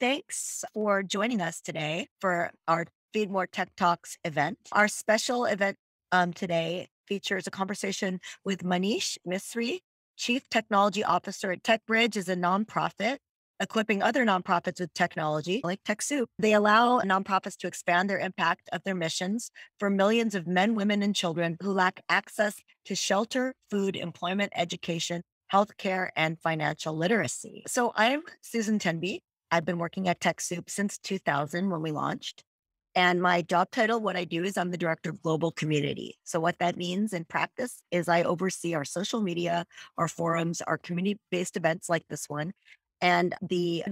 thanks for joining us today for our Feed More Tech Talks event. Our special event um, today features a conversation with Manish Misri, Chief Technology Officer at TechBridge, is a nonprofit equipping other nonprofits with technology like TechSoup. They allow nonprofits to expand their impact of their missions for millions of men, women, and children who lack access to shelter, food, employment, education, healthcare, and financial literacy. So I'm Susan Tenby. I've been working at TechSoup since 2000 when we launched. And my job title, what I do is I'm the director of global community. So, what that means in practice is I oversee our social media, our forums, our community based events like this one, and the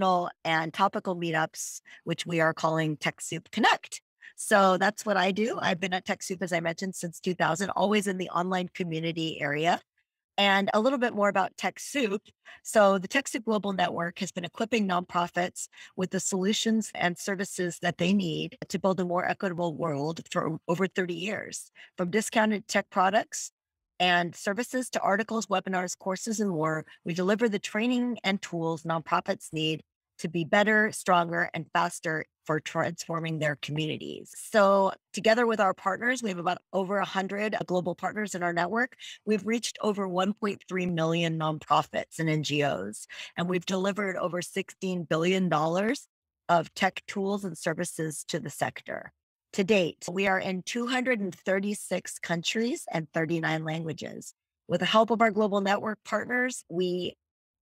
and topical meetups, which we are calling TechSoup Connect. So that's what I do. I've been at TechSoup, as I mentioned, since 2000, always in the online community area. And a little bit more about TechSoup. So the TechSoup Global Network has been equipping nonprofits with the solutions and services that they need to build a more equitable world for over 30 years, from discounted tech products and services to articles, webinars, courses, and more. We deliver the training and tools nonprofits need to be better, stronger, and faster for transforming their communities. So, together with our partners, we have about over 100 uh, global partners in our network. We've reached over 1.3 million nonprofits and NGOs, and we've delivered over $16 billion of tech tools and services to the sector. To date, we are in 236 countries and 39 languages. With the help of our global network partners, we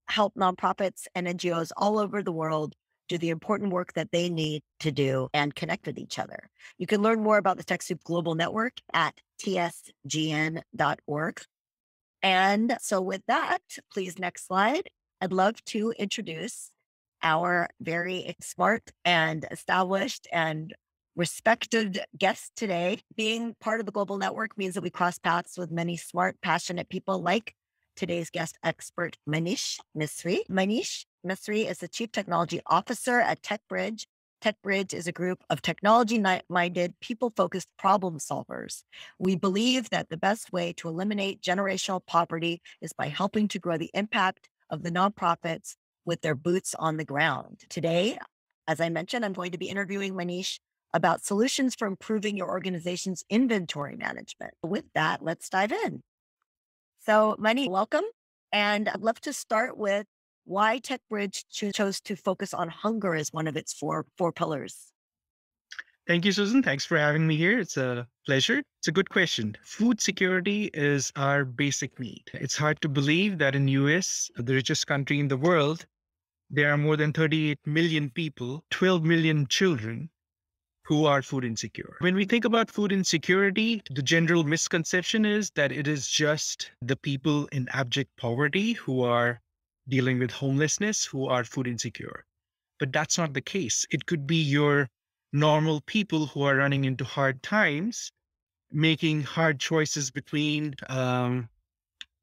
help nonprofits and NGOs all over the world do the important work that they need to do and connect with each other. You can learn more about the TechSoup Global Network at tsgn.org. And so, with that, please, next slide. I'd love to introduce our very smart and established and respected guest today. Being part of the global network means that we cross paths with many smart, passionate people like today's guest expert, Manish Misri. Manish Misri is the Chief Technology Officer at TechBridge. TechBridge is a group of technology minded, people focused problem solvers. We believe that the best way to eliminate generational poverty is by helping to grow the impact of the nonprofits with their boots on the ground. Today, as I mentioned, I'm going to be interviewing Manish about solutions for improving your organization's inventory management. With that, let's dive in. So, Mani, welcome. And I'd love to start with why TechBridge chose to focus on hunger as one of its four four pillars. Thank you, Susan. Thanks for having me here. It's a pleasure. It's a good question. Food security is our basic need. It's hard to believe that in US, the richest country in the world, there are more than 38 million people, 12 million children who are food insecure. When we think about food insecurity, the general misconception is that it is just the people in abject poverty who are dealing with homelessness who are food insecure. But that's not the case. It could be your normal people who are running into hard times, making hard choices between um,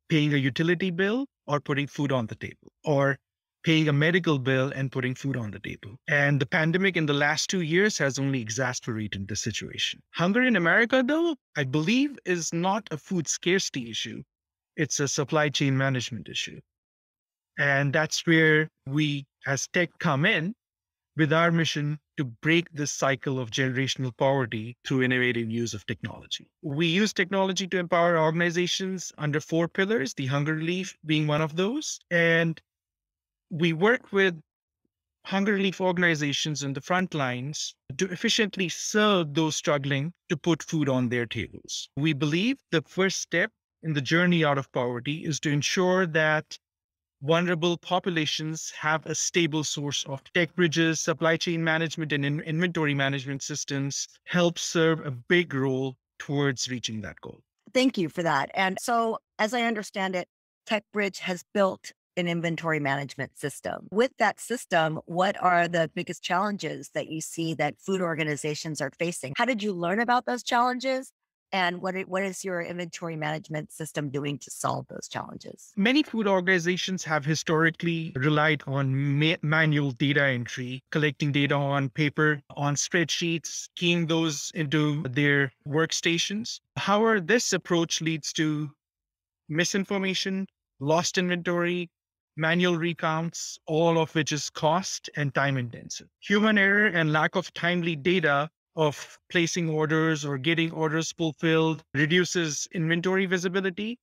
paying a utility bill or putting food on the table, or paying a medical bill and putting food on the table. And the pandemic in the last two years has only exacerbated the situation. Hunger in America, though, I believe is not a food scarcity issue. It's a supply chain management issue. And that's where we as tech come in with our mission to break this cycle of generational poverty through innovative use of technology. We use technology to empower organizations under four pillars, the hunger relief being one of those. And we work with hunger relief organizations in the front lines to efficiently serve those struggling to put food on their tables. We believe the first step in the journey out of poverty is to ensure that vulnerable populations have a stable source of TechBridge's, supply chain management, and in- inventory management systems help serve a big role towards reaching that goal. Thank you for that. And so, as I understand it, TechBridge has built an inventory management system. With that system, what are the biggest challenges that you see that food organizations are facing? How did you learn about those challenges? And what, what is your inventory management system doing to solve those challenges? Many food organizations have historically relied on ma- manual data entry, collecting data on paper, on spreadsheets, keying those into their workstations. However, this approach leads to misinformation, lost inventory, manual recounts, all of which is cost and time intensive. Human error and lack of timely data of placing orders or getting orders fulfilled reduces inventory visibility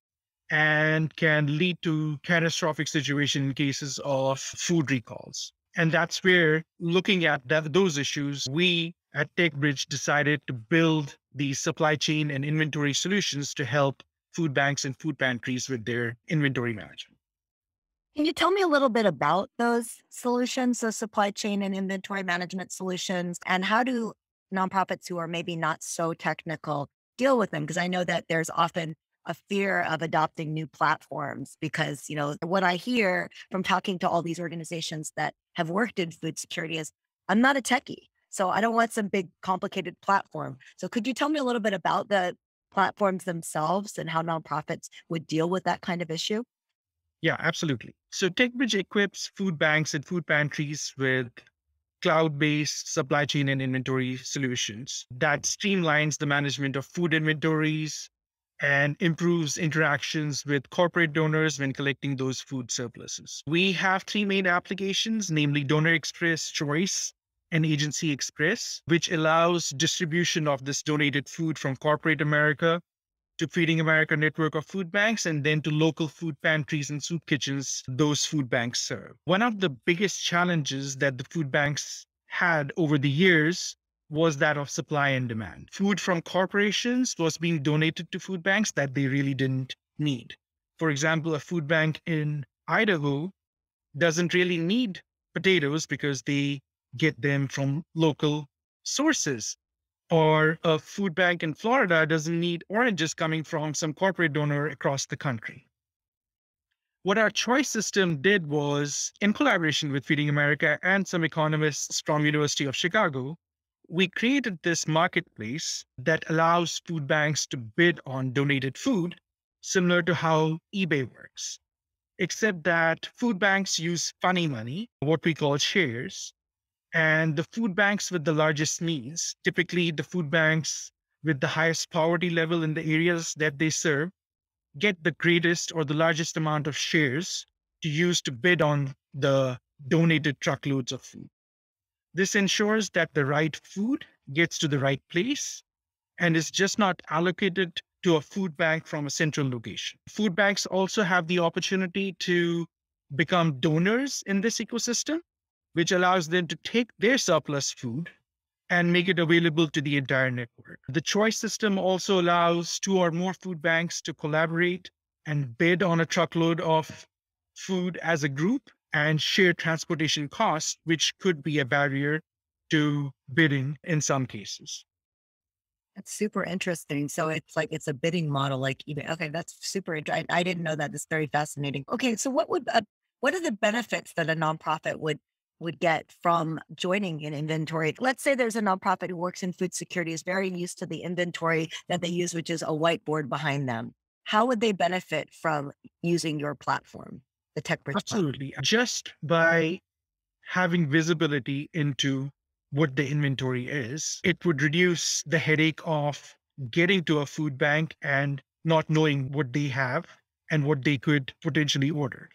and can lead to catastrophic situation in cases of food recalls. And that's where looking at that, those issues, we at TechBridge decided to build the supply chain and inventory solutions to help food banks and food pantries with their inventory management. Can you tell me a little bit about those solutions, the supply chain and inventory management solutions, and how do nonprofits who are maybe not so technical deal with them? Because I know that there's often a fear of adopting new platforms because, you know, what I hear from talking to all these organizations that have worked in food security is I'm not a techie. So I don't want some big complicated platform. So could you tell me a little bit about the platforms themselves and how nonprofits would deal with that kind of issue? Yeah, absolutely. So TechBridge equips food banks and food pantries with cloud-based supply chain and inventory solutions that streamlines the management of food inventories and improves interactions with corporate donors when collecting those food surpluses. We have three main applications, namely Donor Express Choice and Agency Express, which allows distribution of this donated food from corporate America to Feeding America network of food banks and then to local food pantries and soup kitchens those food banks serve. One of the biggest challenges that the food banks had over the years was that of supply and demand. Food from corporations was being donated to food banks that they really didn't need. For example, a food bank in Idaho doesn't really need potatoes because they get them from local sources. Or a food bank in Florida doesn't need oranges coming from some corporate donor across the country. What our choice system did was, in collaboration with Feeding America and some economists from University of Chicago, we created this marketplace that allows food banks to bid on donated food, similar to how eBay works. Except that food banks use funny money, what we call shares, and the food banks with the largest needs, typically the food banks with the highest poverty level in the areas that they serve, get the greatest or the largest amount of shares to use to bid on the donated truckloads of food. This ensures that the right food gets to the right place and is just not allocated to a food bank from a central location. Food banks also have the opportunity to become donors in this ecosystem which allows them to take their surplus food and make it available to the entire network. The choice system also allows two or more food banks to collaborate and bid on a truckload of food as a group and share transportation costs, which could be a barrier to bidding in some cases. That's super interesting. So it's like it's a bidding model like eBay. Okay, that's super. I, I didn't know that. That's very fascinating. Okay, so what would uh, what are the benefits that a nonprofit would would get from joining an inventory. Let's say there's a nonprofit who works in food security, is very used to the inventory that they use, which is a whiteboard behind them. How would they benefit from using your platform, the TechBridge? Absolutely. Platform? Just by having visibility into what the inventory is, it would reduce the headache of getting to a food bank and not knowing what they have and what they could potentially order.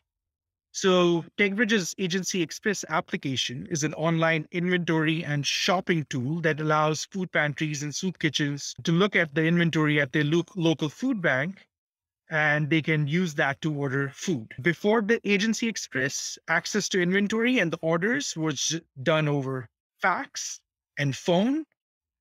So TechBridge's Agency Express application is an online inventory and shopping tool that allows food pantries and soup kitchens to look at the inventory at their lo- local food bank and they can use that to order food. Before the Agency Express, access to inventory and the orders was done over fax and phone,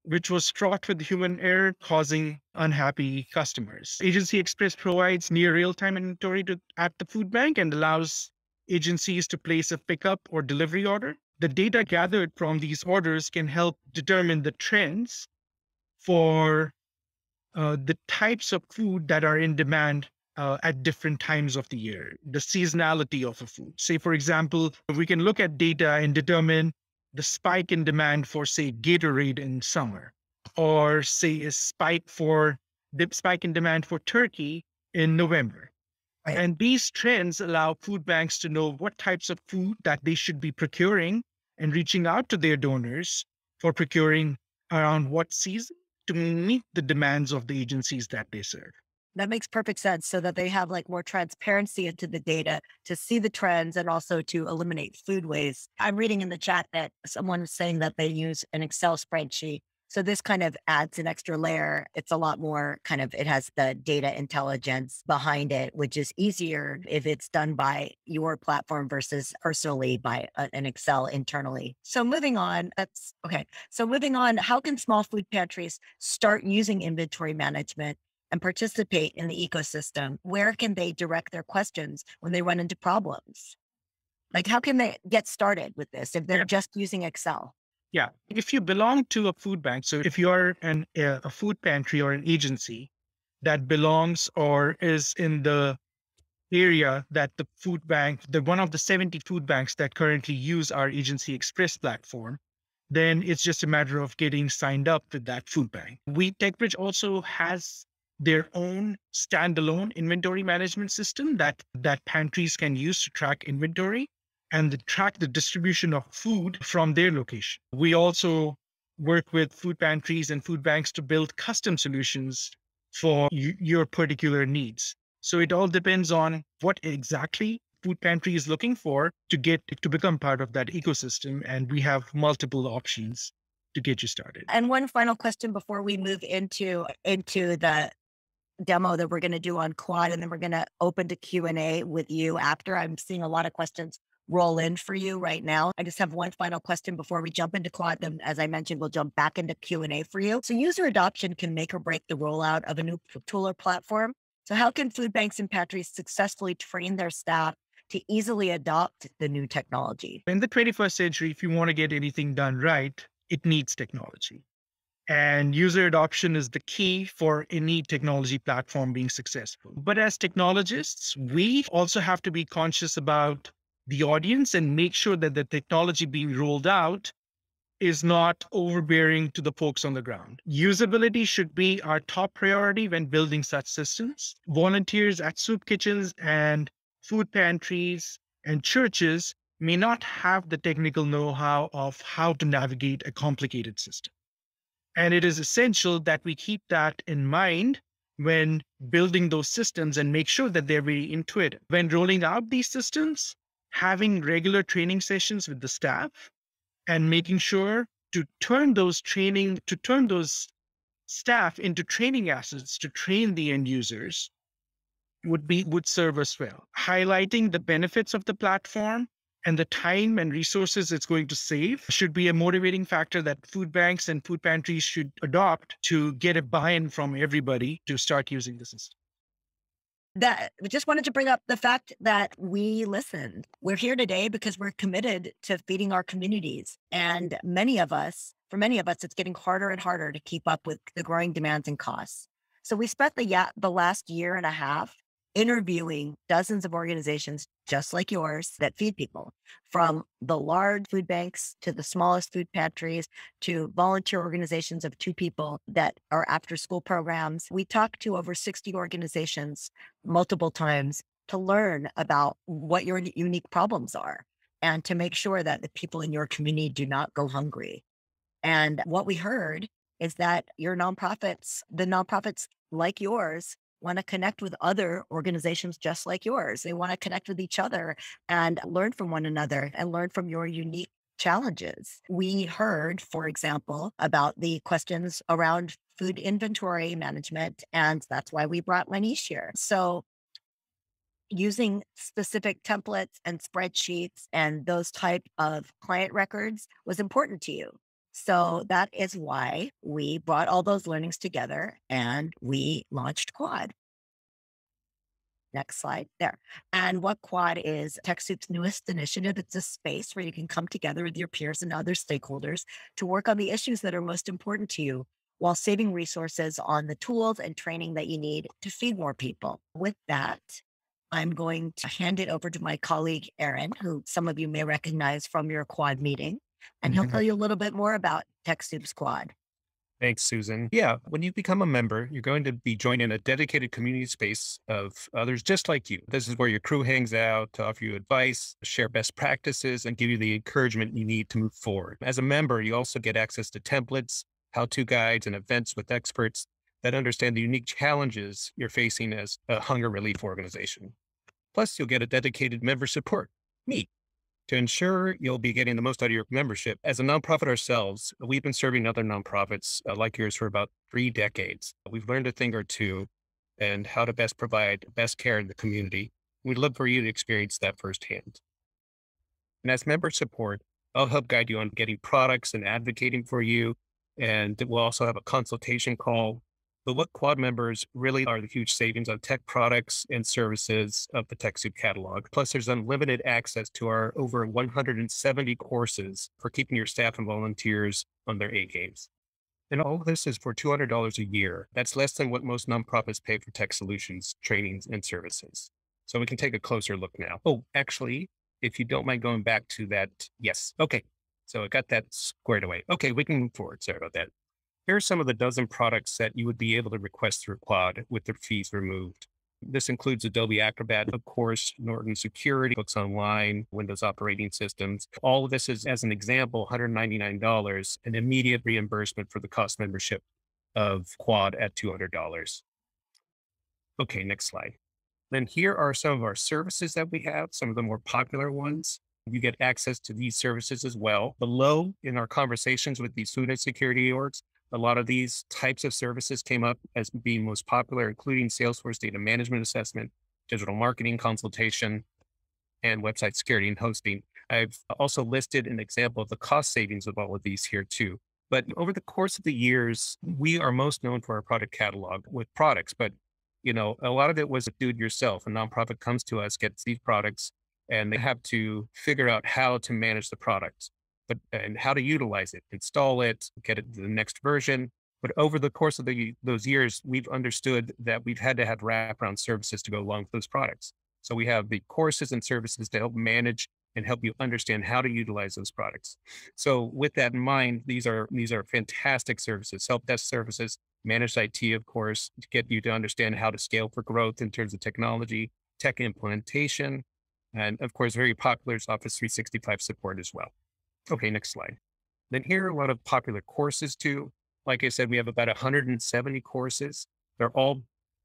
which was fraught with human error, causing unhappy customers. Agency Express provides near real time inventory to, at the food bank and allows agencies to place a pickup or delivery order. The data gathered from these orders can help determine the trends for uh, the types of food that are in demand uh, at different times of the year, the seasonality of a food. Say, for example, we can look at data and determine the spike in demand for, say, Gatorade in summer, or say a spike for the spike in demand for turkey in November. Right. And these trends allow food banks to know what types of food that they should be procuring and reaching out to their donors for procuring around what season to meet the demands of the agencies that they serve. That makes perfect sense so that they have like more transparency into the data to see the trends and also to eliminate food waste. I'm reading in the chat that someone is saying that they use an Excel spreadsheet so this kind of adds an extra layer. It's a lot more kind of, it has the data intelligence behind it, which is easier if it's done by your platform versus personally by an Excel internally. So moving on, that's okay. So moving on, how can small food pantries start using inventory management and participate in the ecosystem? Where can they direct their questions when they run into problems? Like, how can they get started with this if they're just using Excel? Yeah. If you belong to a food bank, so if you're an, a food pantry or an agency that belongs or is in the area that the food bank, the one of the 70 food banks that currently use our agency express platform, then it's just a matter of getting signed up with that food bank. We TechBridge also has their own standalone inventory management system that that pantries can use to track inventory and track the distribution of food from their location. We also work with food pantries and food banks to build custom solutions for your particular needs. So it all depends on what exactly food pantry is looking for to get to become part of that ecosystem and we have multiple options to get you started. And one final question before we move into into the demo that we're going to do on quad and then we're going to open to Q&A with you after. I'm seeing a lot of questions roll in for you right now. I just have one final question before we jump into Quad. Then, as I mentioned, we'll jump back into Q&A for you. So user adoption can make or break the rollout of a new tool or platform. So how can food banks and pantries successfully train their staff to easily adopt the new technology? In the 21st century, if you want to get anything done right, it needs technology. And user adoption is the key for any technology platform being successful. But as technologists, we also have to be conscious about the audience and make sure that the technology being rolled out is not overbearing to the folks on the ground. Usability should be our top priority when building such systems. Volunteers at soup kitchens and food pantries and churches may not have the technical know how of how to navigate a complicated system. And it is essential that we keep that in mind when building those systems and make sure that they're very intuitive. When rolling out these systems, having regular training sessions with the staff and making sure to turn those training to turn those staff into training assets to train the end users would be would serve us well. Highlighting the benefits of the platform and the time and resources it's going to save should be a motivating factor that food banks and food pantries should adopt to get a buy-in from everybody to start using the system that we just wanted to bring up the fact that we listened. We're here today because we're committed to feeding our communities. And many of us, for many of us, it's getting harder and harder to keep up with the growing demands and costs. So we spent the, yeah the last year and a half interviewing dozens of organizations just like yours that feed people from the large food banks to the smallest food pantries to volunteer organizations of two people that are after school programs. We talked to over 60 organizations multiple times to learn about what your unique problems are and to make sure that the people in your community do not go hungry. And what we heard is that your nonprofits, the nonprofits like yours, want to connect with other organizations just like yours. They want to connect with each other and learn from one another and learn from your unique challenges. We heard, for example, about the questions around food inventory management, and that's why we brought Manish here. So using specific templates and spreadsheets and those type of client records was important to you. So that is why we brought all those learnings together and we launched Quad. Next slide there. And what Quad is TechSoup's newest initiative. It's a space where you can come together with your peers and other stakeholders to work on the issues that are most important to you while saving resources on the tools and training that you need to feed more people. With that, I'm going to hand it over to my colleague, Erin, who some of you may recognize from your quad meeting and he'll tell you a little bit more about TechSoup's Quad. Thanks, Susan. Yeah, when you become a member, you're going to be joining a dedicated community space of others just like you. This is where your crew hangs out to offer you advice, share best practices, and give you the encouragement you need to move forward. As a member, you also get access to templates, how to guides, and events with experts that understand the unique challenges you're facing as a hunger relief organization. Plus, you'll get a dedicated member support, me, to ensure you'll be getting the most out of your membership. As a nonprofit ourselves, we've been serving other nonprofits uh, like yours for about three decades. We've learned a thing or two and how to best provide best care in the community. We'd love for you to experience that firsthand. And as member support, I'll help guide you on getting products and advocating for you. And we'll also have a consultation call but what quad members really are the huge savings on tech products and services of the TechSoup catalog. Plus, there's unlimited access to our over 170 courses for keeping your staff and volunteers on their A games. And all of this is for $200 a year. That's less than what most nonprofits pay for tech solutions, trainings, and services. So we can take a closer look now. Oh, actually, if you don't mind going back to that, yes. Okay. So I got that squared away. Okay, we can move forward. Sorry about that. Here are some of the dozen products that you would be able to request through Quad with their fees removed. This includes Adobe Acrobat, of course, Norton Security, Books Online, Windows operating systems. All of this is, as an example, $199, an immediate reimbursement for the cost membership of Quad at $200. Okay, next slide. Then here are some of our services that we have, some of the more popular ones. You get access to these services as well. Below in our conversations with these food insecurity orgs, a lot of these types of services came up as being most popular, including Salesforce data management assessment, digital marketing consultation, and website security and hosting. I've also listed an example of the cost savings of all of these here too. But over the course of the years, we are most known for our product catalog with products, but you know, a lot of it was do it yourself. A nonprofit comes to us, gets these products, and they have to figure out how to manage the products but and how to utilize it, install it, get it to the next version. But over the course of the, those years, we've understood that we've had to have wraparound services to go along with those products. So we have the courses and services to help manage and help you understand how to utilize those products. So with that in mind, these are these are fantastic services, help desk services, managed IT, of course, to get you to understand how to scale for growth in terms of technology, tech implementation, and of course, very popular is Office 365 support as well. Okay, next slide. Then here are a mm-hmm. lot of popular courses too. Like I said, we have about 170 courses. They're all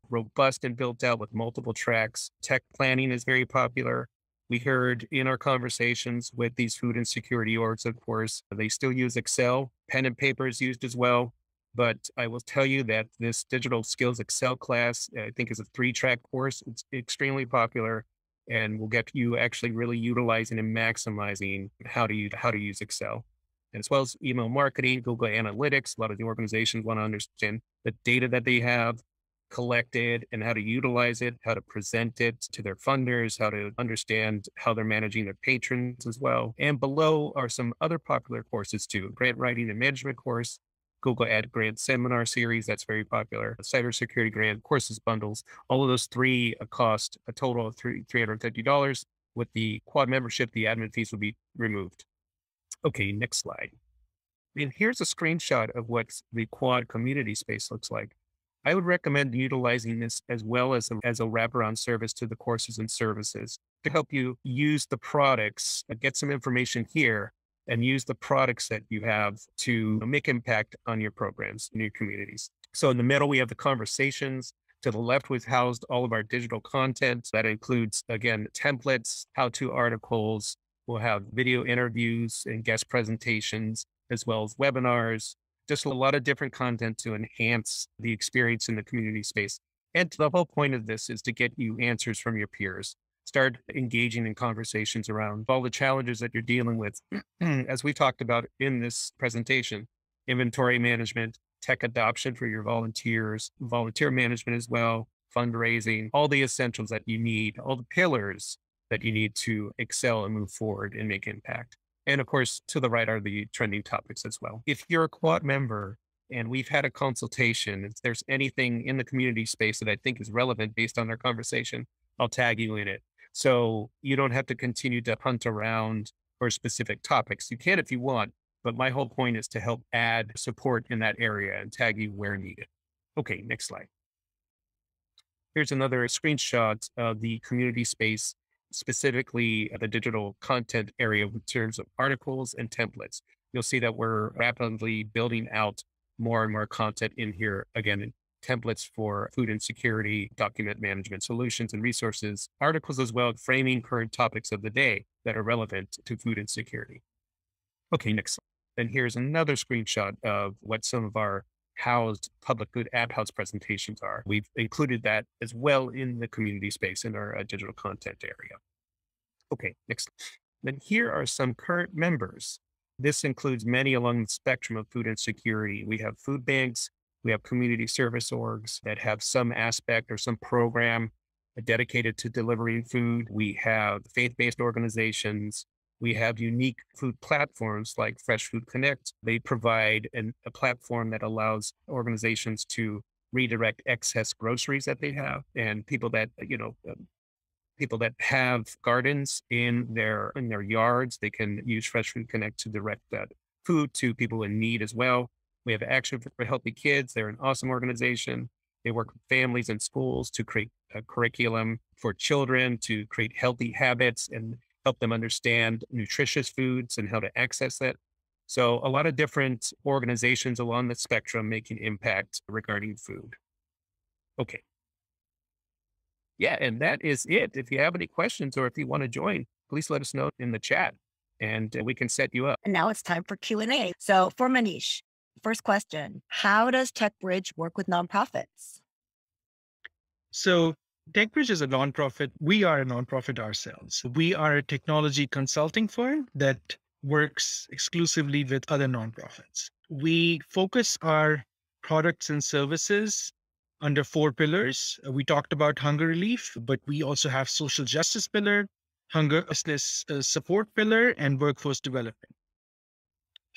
robust and built out with multiple tracks. Tech planning is very popular. We heard in our conversations with these food insecurity orgs, of course, they still use Excel. Pen and paper is used as well. But I will tell you that this digital skills Excel class, I think, is a three track course. It's extremely popular and will get you actually really utilizing and maximizing how to use, how to use Excel. And as well as email marketing, Google Analytics. A lot of the organizations want to understand the data that they have collected and how to utilize it, how to present it to their funders, how to understand how they're managing their patrons as well. And below are some other popular courses too, grant writing and management course, Google Ad Grant Seminar Series. That's very popular. Cybersecurity Grant Courses Bundles. All of those three uh, cost a total of three $350. With the quad membership, the admin fees will be removed. Okay, next slide. And here's a screenshot of what the quad community space looks like. I would recommend utilizing this as well as a, as a wraparound service to the courses and services to help you use the products, get some information here, and use the products that you have to make impact on your programs in your communities. So in the middle, we have the conversations. To the left, we've housed all of our digital content. That includes, again, templates, how to articles. We'll have video interviews and guest presentations, as well as webinars, just a lot of different content to enhance the experience in the community space. And the whole point of this is to get you answers from your peers start engaging in conversations around all the challenges that you're dealing with. As we talked about in this presentation, inventory management, tech adoption for your volunteers, volunteer management as well, fundraising, all the essentials that you need, all the pillars that you need to excel and move forward and make impact. And of course, to the right are the trending topics as well. If you're a quad member and we've had a consultation, if there's anything in the community space that I think is relevant based on our conversation, I'll tag you in it. So you don't have to continue to hunt around for specific topics. You can if you want, but my whole point is to help add support in that area and tag you where needed. Okay, next slide. Here's another screenshot of the community space, specifically the digital content area in terms of articles and templates. You'll see that we're rapidly building out more and more content in here again templates for food insecurity, document management solutions and resources, articles as well, framing current topics of the day that are relevant to food insecurity. Okay, next. And here's another screenshot of what some of our housed public good app house presentations are. We've included that as well in the community space in our uh, digital content area. Okay, next. Then here are some current members. This includes many along the spectrum of food insecurity. We have food banks, we have community service orgs that have some aspect or some program dedicated to delivering food. We have faith based organizations. We have unique food platforms like Fresh Food Connect. They provide an, a platform that allows organizations to redirect excess groceries that they have and people that, you know, um, people that have gardens in their in their yards, they can use Fresh Food Connect to direct that food to people in need as well. We have Action for Healthy Kids. They're an awesome organization. They work with families and schools to create a curriculum for children to create healthy habits and help them understand nutritious foods and how to access that. So, a lot of different organizations along the spectrum making impact regarding food. Okay. Yeah, and that is it. If you have any questions or if you want to join, please let us know in the chat and uh, we can set you up. And now it's time for Q&A. So, for Manish, first question, how does TechBridge work with nonprofits? So, TechBridge is a nonprofit. We are a nonprofit ourselves. We are a technology consulting firm that works exclusively with other nonprofits. We focus our products and services under four pillars. We talked about hunger relief, but we also have social justice pillar, hunger uh, support pillar, and workforce development.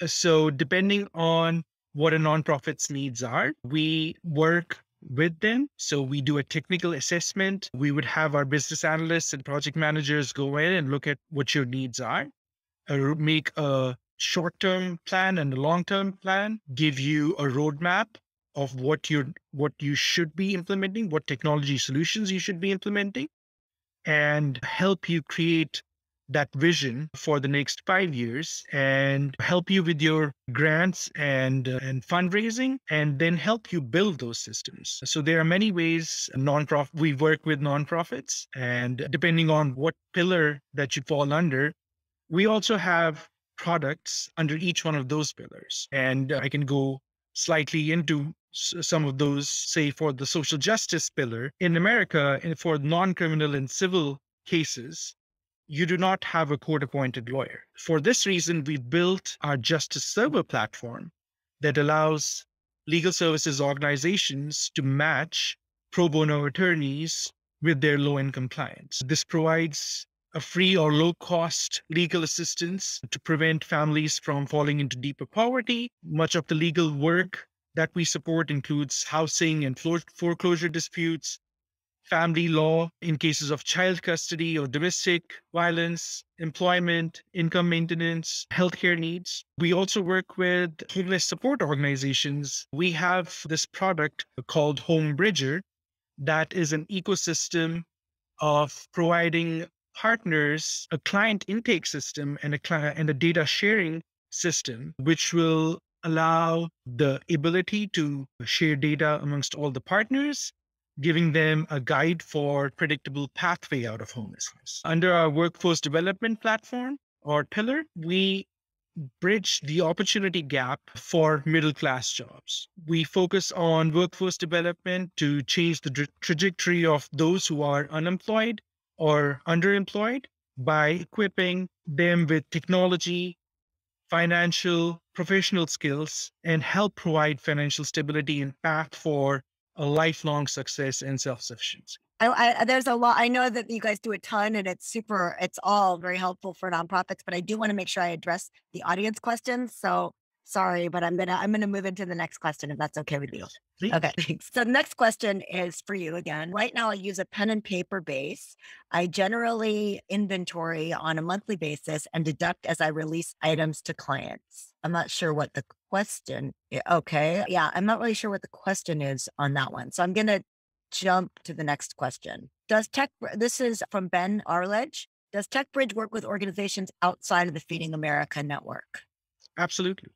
Uh, so depending on what a nonprofit's needs are, we work with them. So we do a technical assessment. We would have our business analysts and project managers go in and look at what your needs are, make a short term plan and a long term plan, give you a roadmap of what you what you should be implementing, what technology solutions you should be implementing, and help you create that vision for the next five years and help you with your grants and uh, and fundraising and then help you build those systems. So there are many ways nonprofit we work with nonprofits and depending on what pillar that you fall under we also have products under each one of those pillars. And i can go slightly into some of those say for the social justice pillar in america for non-criminal and civil cases you do not have a court appointed lawyer. For this reason, we built our justice server platform that allows legal services organizations to match pro bono attorneys with their low income clients. This provides a free or low cost legal assistance to prevent families from falling into deeper poverty. Much of the legal work that we support includes housing and foreclosure disputes, family law in cases of child custody or domestic violence, employment, income maintenance, healthcare needs. We also work with homeless support organizations. We have this product called Home Bridger that is an ecosystem of providing partners a client intake system and a client and a data sharing system which will allow the ability to share data amongst all the partners giving them a guide for predictable pathway out of homelessness. Under our workforce development platform or pillar, we bridge the opportunity gap for middle class jobs. We focus on workforce development to change the tra- trajectory of those who are unemployed or underemployed by equipping them with technology, financial, professional skills, and help provide financial stability and path for a lifelong success and self-sufficiency. I, I, uh, there's a lot. I know that you guys do a ton, and it's super. It's all very helpful for nonprofits. But I do want to make sure I address the audience questions. So sorry, but I'm gonna I'm gonna move into the next question if that's okay with you. Please. Okay. Thanks. So the next question is for you again. Right now, I use a pen and paper base. I generally inventory on a monthly basis and deduct as I release items to clients. I'm not sure what the question. Okay. Yeah. I'm not really sure what the question is on that one. So I'm going to jump to the next question. Does Tech, this is from Ben Arledge. Does TechBridge work with organizations outside of the Feeding America network? Absolutely.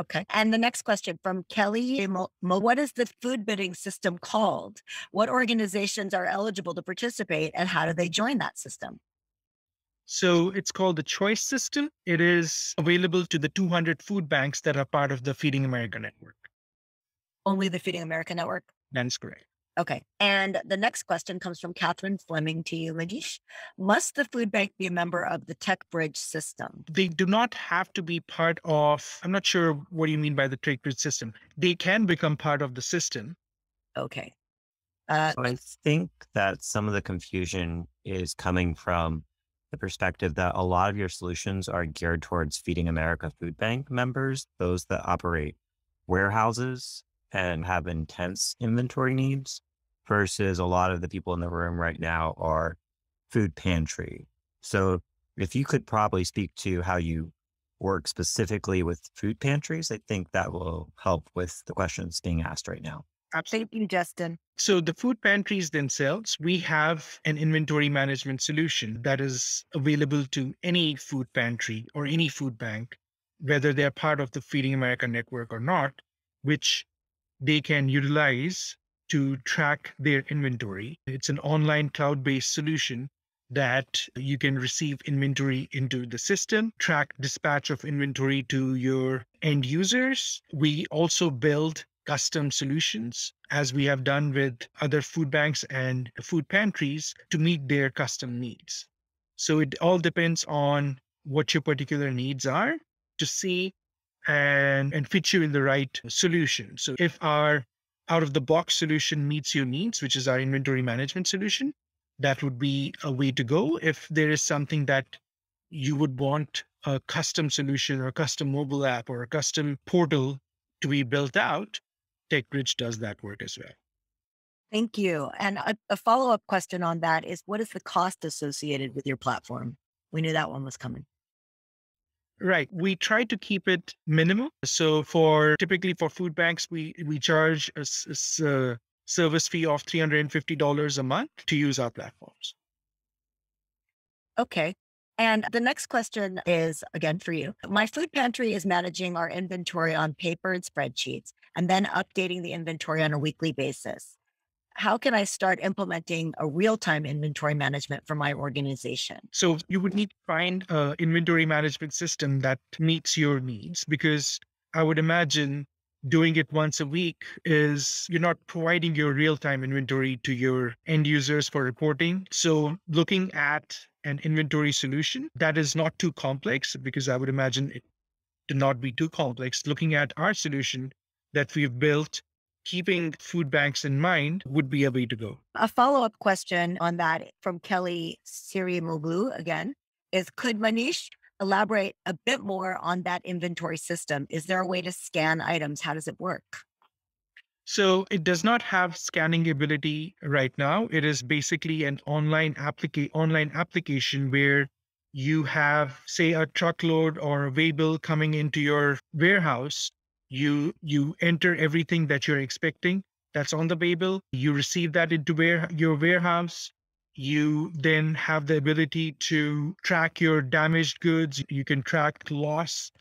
Okay. And the next question from Kelly What is the food bidding system called? What organizations are eligible to participate and how do they join that system? So it's called the Choice System. It is available to the 200 food banks that are part of the Feeding America network. Only the Feeding America network? That is correct. Okay. And the next question comes from Catherine Fleming to you, Manish. Must the food bank be a member of the TechBridge system? They do not have to be part of, I'm not sure what you mean by the TechBridge system. They can become part of the system. Okay. Uh, so I think that some of the confusion is coming from the perspective that a lot of your solutions are geared towards Feeding America Food Bank members, those that operate warehouses and have intense inventory needs, versus a lot of the people in the room right now are food pantry. So if you could probably speak to how you work specifically with food pantries, I think that will help with the questions being asked right now. Absolutely. Justin. So the food pantries themselves, we have an inventory management solution that is available to any food pantry or any food bank, whether they're part of the Feeding America network or not, which they can utilize to track their inventory. It's an online cloud based solution that you can receive inventory into the system, track dispatch of inventory to your end users. We also build custom solutions, as we have done with other food banks and food pantries, to meet their custom needs. So it all depends on what your particular needs are to see and, and fit you in the right solution. So if our out of the box solution meets your needs, which is our inventory management solution, that would be a way to go. If there is something that you would want a custom solution or a custom mobile app or a custom portal to be built out, TechBridge does that work as well. Thank you. And a, a follow up question on that is what is the cost associated with your platform? We knew that one was coming. Right. We try to keep it minimal. So for typically for food banks, we we charge a, a, a uh, service fee of three hundred and fifty dollars a month to use our platforms. Okay. And the next question is again for you. My food pantry is managing our inventory on paper and spreadsheets and then updating the inventory on a weekly basis. How can I start implementing a real time inventory management for my organization? So, you would need to find an inventory management system that meets your needs because I would imagine doing it once a week is you're not providing your real time inventory to your end users for reporting. So, looking at an inventory solution that is not too complex, because I would imagine it to not be too complex, looking at our solution that we've built, keeping food banks in mind would be a way to go. A follow up question on that from Kelly Siri Sirimoglu again is Could Manish elaborate a bit more on that inventory system? Is there a way to scan items? How does it work? So it does not have scanning ability right now. It is basically an online applica- online application where you have, say, a truckload or a waybill coming into your warehouse. You you enter everything that you're expecting that's on the waybill. You receive that into your warehouse. You then have the ability to track your damaged goods. You can track loss.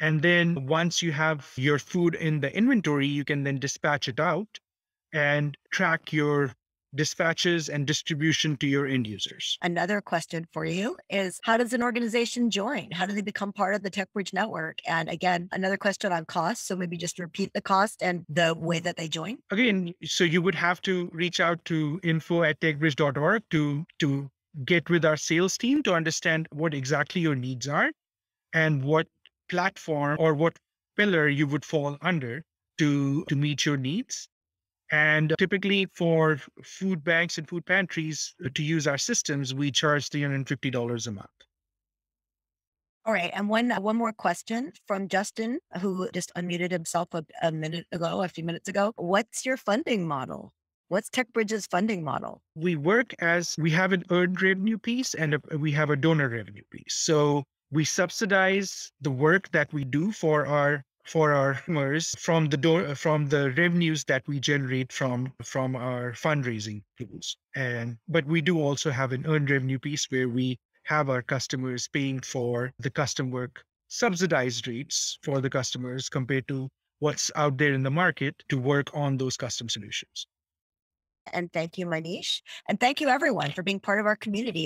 And then once you have your food in the inventory, you can then dispatch it out and track your dispatches and distribution to your end users. Another question for you is how does an organization join? How do they become part of the TechBridge network? And again, another question on cost. So maybe just repeat the cost and the way that they join. Again, so you would have to reach out to info at techbridge.org to to get with our sales team to understand what exactly your needs are and what platform or what pillar you would fall under to to meet your needs and typically for food banks and food pantries to use our systems, we charge $350 a month. All right. And one uh, one more question from Justin, who just unmuted himself a, a minute ago, a few minutes ago. What's your funding model? What's TechBridge's funding model? We work as we have an earned revenue piece and a, we have a donor revenue piece. So we subsidize the work that we do for our for our customers from the from the revenues that we generate from from our fundraising tools and but we do also have an earned revenue piece where we have our customers paying for the custom work subsidized rates for the customers compared to what's out there in the market to work on those custom solutions. And thank you, Manish. And thank you, everyone, for being part of our community.